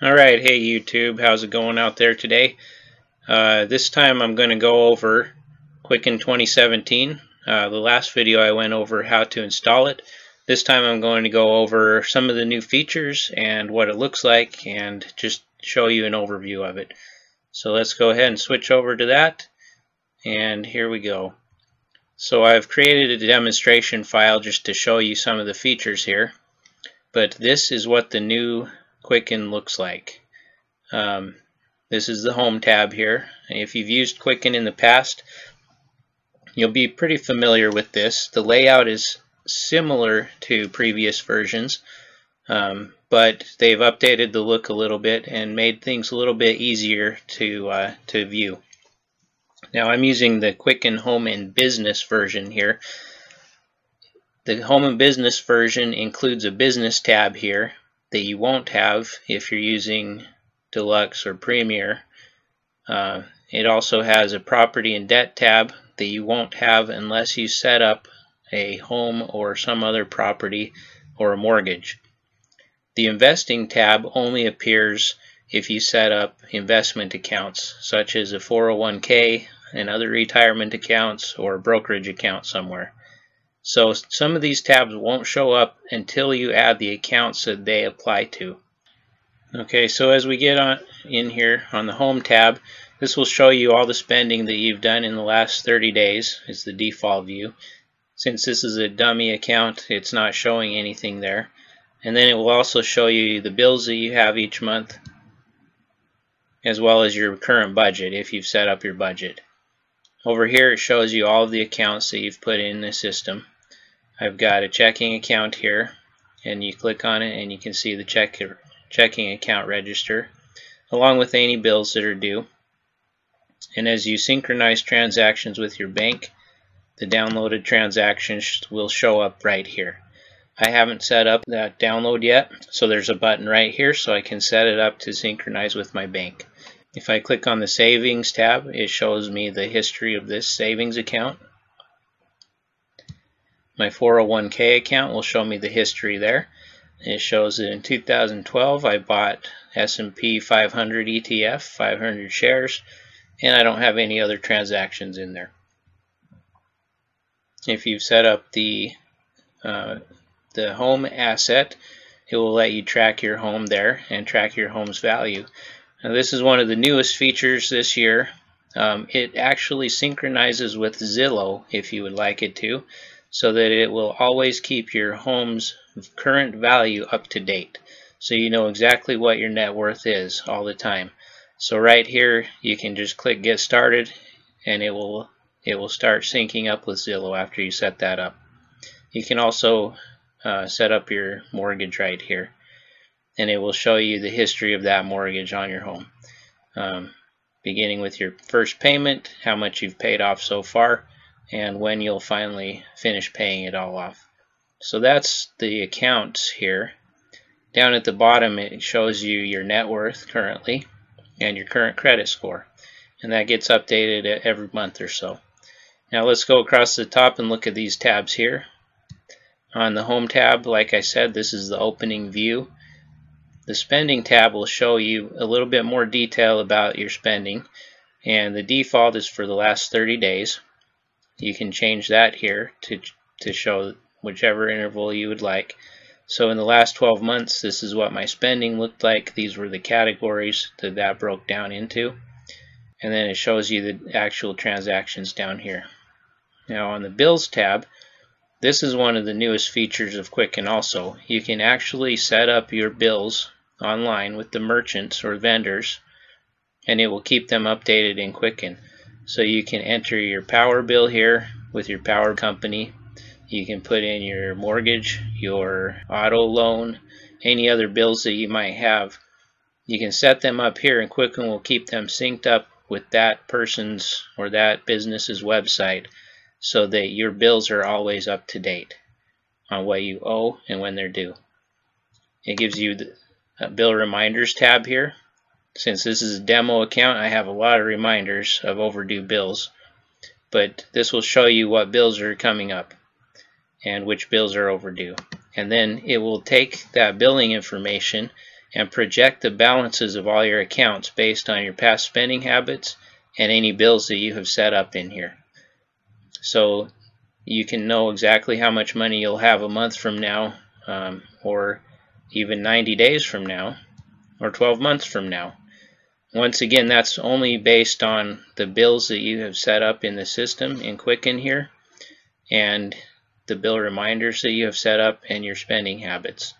Alright, hey YouTube, how's it going out there today? Uh, this time I'm going to go over Quicken 2017. Uh, the last video I went over how to install it. This time I'm going to go over some of the new features and what it looks like and just show you an overview of it. So let's go ahead and switch over to that and here we go. So I've created a demonstration file just to show you some of the features here but this is what the new Quicken looks like. Um, this is the Home tab here. If you've used Quicken in the past, you'll be pretty familiar with this. The layout is similar to previous versions, um, but they've updated the look a little bit and made things a little bit easier to, uh, to view. Now I'm using the Quicken Home and Business version here. The Home and Business version includes a Business tab here, that you won't have if you're using Deluxe or Premier. Uh, it also has a Property and Debt tab that you won't have unless you set up a home or some other property or a mortgage. The Investing tab only appears if you set up investment accounts such as a 401k and other retirement accounts or a brokerage account somewhere. So some of these tabs won't show up until you add the accounts that they apply to. Okay, so as we get on in here on the Home tab, this will show you all the spending that you've done in the last 30 days. It's the default view. Since this is a dummy account, it's not showing anything there. And then it will also show you the bills that you have each month, as well as your current budget if you've set up your budget. Over here it shows you all of the accounts that you've put in the system. I've got a checking account here and you click on it and you can see the check checking account register along with any bills that are due. And as you synchronize transactions with your bank, the downloaded transactions will show up right here. I haven't set up that download yet, so there's a button right here so I can set it up to synchronize with my bank. If I click on the Savings tab, it shows me the history of this savings account. My 401k account will show me the history there. It shows that in 2012 I bought S&P 500 ETF, 500 shares, and I don't have any other transactions in there. If you've set up the uh, the home asset, it will let you track your home there and track your home's value. Now this is one of the newest features this year. Um, it actually synchronizes with Zillow if you would like it to so that it will always keep your home's current value up to date. So you know exactly what your net worth is all the time. So right here you can just click get started and it will it will start syncing up with Zillow after you set that up. You can also uh, set up your mortgage right here and it will show you the history of that mortgage on your home. Um, beginning with your first payment how much you've paid off so far and when you'll finally finish paying it all off. So that's the accounts here. Down at the bottom it shows you your net worth currently and your current credit score and that gets updated every month or so. Now let's go across the top and look at these tabs here. On the Home tab, like I said, this is the opening view. The Spending tab will show you a little bit more detail about your spending and the default is for the last 30 days you can change that here to, to show whichever interval you would like. So in the last 12 months, this is what my spending looked like. These were the categories that that broke down into. And then it shows you the actual transactions down here. Now on the Bills tab, this is one of the newest features of Quicken also. You can actually set up your bills online with the merchants or vendors and it will keep them updated in Quicken. So you can enter your power bill here with your power company. You can put in your mortgage, your auto loan, any other bills that you might have. You can set them up here and Quicken will keep them synced up with that person's or that business's website so that your bills are always up to date on what you owe and when they're due. It gives you the bill reminders tab here since this is a demo account, I have a lot of reminders of overdue bills. But this will show you what bills are coming up and which bills are overdue. And then it will take that billing information and project the balances of all your accounts based on your past spending habits and any bills that you have set up in here. So you can know exactly how much money you'll have a month from now um, or even 90 days from now or 12 months from now. Once again, that's only based on the bills that you have set up in the system in Quicken here and the bill reminders that you have set up and your spending habits.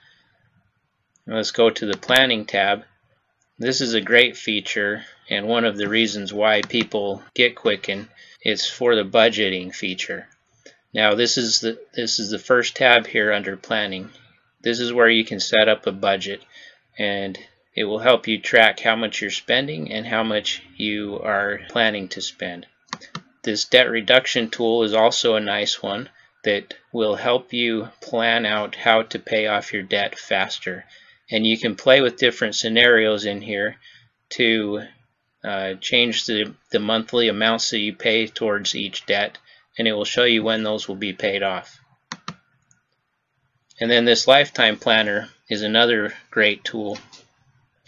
Let's go to the planning tab. This is a great feature and one of the reasons why people get Quicken is for the budgeting feature. Now this is the this is the first tab here under planning. This is where you can set up a budget and it will help you track how much you're spending and how much you are planning to spend. This debt reduction tool is also a nice one that will help you plan out how to pay off your debt faster and you can play with different scenarios in here to uh, change the, the monthly amounts that you pay towards each debt and it will show you when those will be paid off. And then this lifetime planner is another great tool.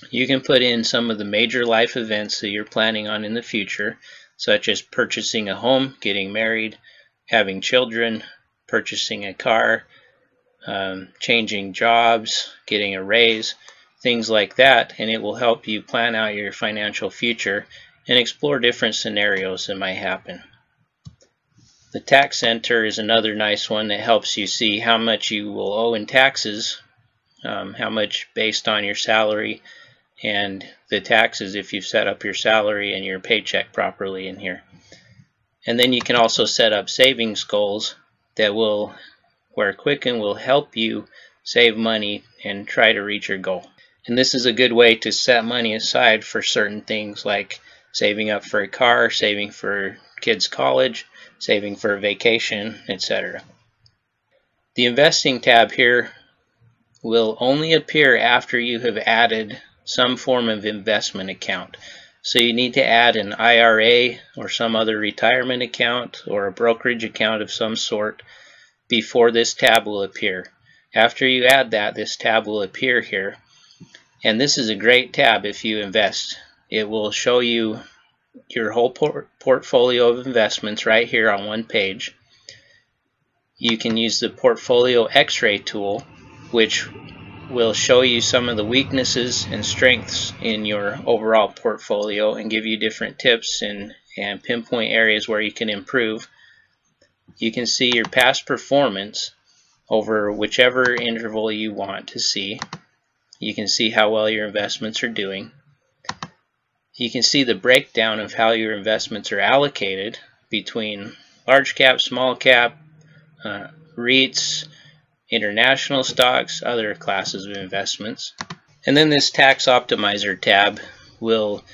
You can put in some of the major life events that you're planning on in the future, such as purchasing a home, getting married, having children, purchasing a car, um, changing jobs, getting a raise, things like that, and it will help you plan out your financial future and explore different scenarios that might happen. The tax center is another nice one that helps you see how much you will owe in taxes, um, how much based on your salary, and the taxes if you've set up your salary and your paycheck properly in here. And then you can also set up savings goals that will where Quicken will help you save money and try to reach your goal. And this is a good way to set money aside for certain things like saving up for a car, saving for kids' college, saving for a vacation, etc. The investing tab here will only appear after you have added some form of investment account. So you need to add an IRA or some other retirement account or a brokerage account of some sort before this tab will appear. After you add that, this tab will appear here. And this is a great tab if you invest. It will show you your whole por portfolio of investments right here on one page. You can use the portfolio x-ray tool which will show you some of the weaknesses and strengths in your overall portfolio and give you different tips and, and pinpoint areas where you can improve you can see your past performance over whichever interval you want to see. You can see how well your investments are doing. You can see the breakdown of how your investments are allocated between large cap, small cap, uh, REITs, international stocks, other classes of investments. And then this tax optimizer tab will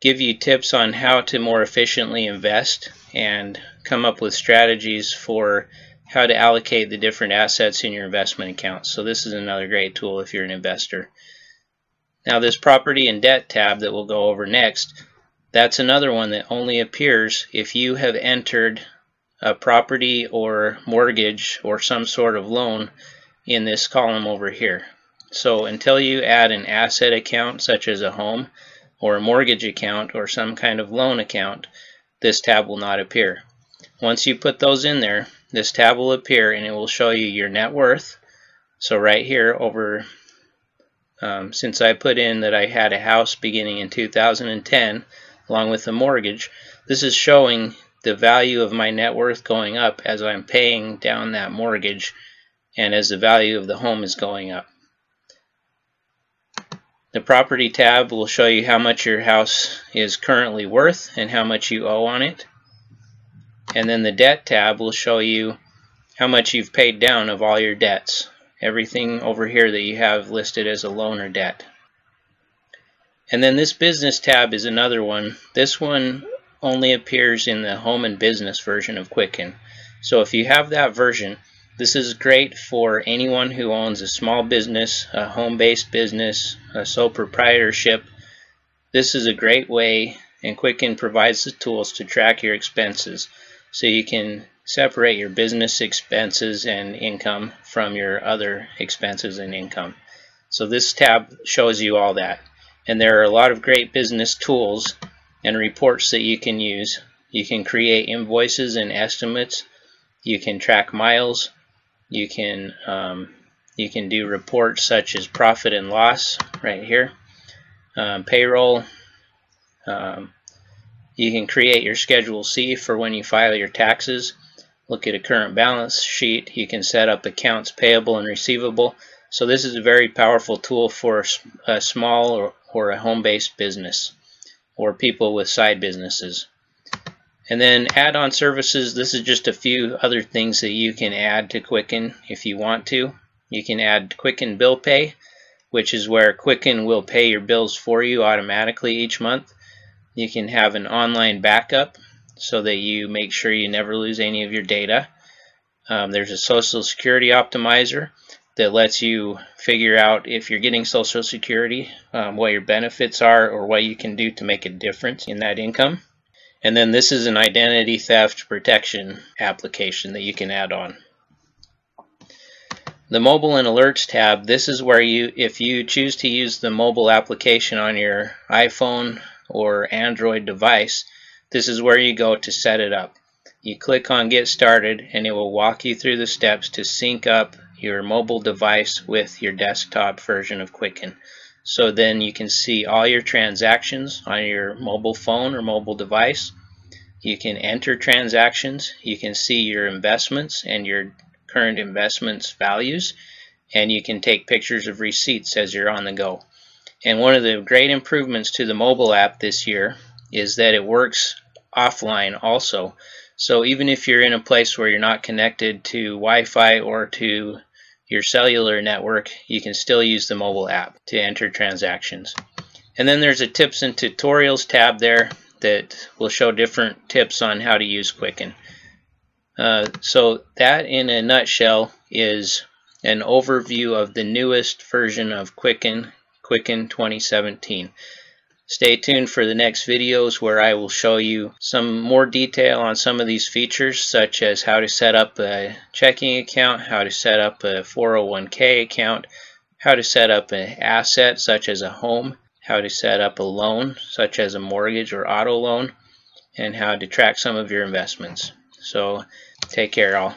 give you tips on how to more efficiently invest and come up with strategies for how to allocate the different assets in your investment accounts. So this is another great tool if you're an investor. Now this property and debt tab that we'll go over next, that's another one that only appears if you have entered a property or mortgage or some sort of loan in this column over here. So until you add an asset account such as a home or a mortgage account or some kind of loan account, this tab will not appear. Once you put those in there, this tab will appear and it will show you your net worth. So right here over, um, since I put in that I had a house beginning in 2010 along with a mortgage, this is showing the value of my net worth going up as I'm paying down that mortgage and as the value of the home is going up. The property tab will show you how much your house is currently worth and how much you owe on it. And then the debt tab will show you how much you've paid down of all your debts. Everything over here that you have listed as a loan or debt. And then this business tab is another one. This one only appears in the home and business version of Quicken. So if you have that version, this is great for anyone who owns a small business, a home-based business, a sole proprietorship. This is a great way, and Quicken provides the tools to track your expenses so you can separate your business expenses and income from your other expenses and income. So this tab shows you all that. And there are a lot of great business tools and reports that you can use. You can create invoices and estimates. You can track miles. You can um, you can do reports such as profit and loss right here, um, payroll. Um, you can create your Schedule C for when you file your taxes. Look at a current balance sheet. You can set up accounts payable and receivable. So this is a very powerful tool for a small or, or a home-based business or people with side businesses. And then add-on services, this is just a few other things that you can add to Quicken if you want to. You can add Quicken Bill Pay, which is where Quicken will pay your bills for you automatically each month. You can have an online backup so that you make sure you never lose any of your data. Um, there's a Social Security Optimizer that lets you figure out if you're getting Social Security, um, what your benefits are, or what you can do to make a difference in that income. And then this is an identity theft protection application that you can add on. The mobile and alerts tab, this is where you, if you choose to use the mobile application on your iPhone or Android device, this is where you go to set it up. You click on get started and it will walk you through the steps to sync up your mobile device with your desktop version of Quicken. So then you can see all your transactions on your mobile phone or mobile device. You can enter transactions. You can see your investments and your current investments values and you can take pictures of receipts as you're on the go. And one of the great improvements to the mobile app this year is that it works offline also. So even if you're in a place where you're not connected to Wi-Fi or to your cellular network, you can still use the mobile app to enter transactions. And then there's a tips and tutorials tab there that will show different tips on how to use Quicken. Uh, so that in a nutshell is an overview of the newest version of Quicken, Quicken 2017. Stay tuned for the next videos where I will show you some more detail on some of these features such as how to set up a checking account, how to set up a 401k account, how to set up an asset such as a home, how to set up a loan such as a mortgage or auto loan, and how to track some of your investments. So Take care, all.